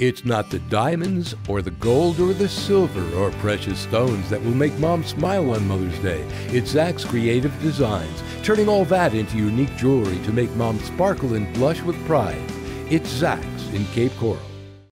It's not the diamonds or the gold or the silver or precious stones that will make mom smile on Mother's Day. It's Zak's creative designs, turning all that into unique jewelry to make mom sparkle and blush with pride. It's Zak's in Cape Coral.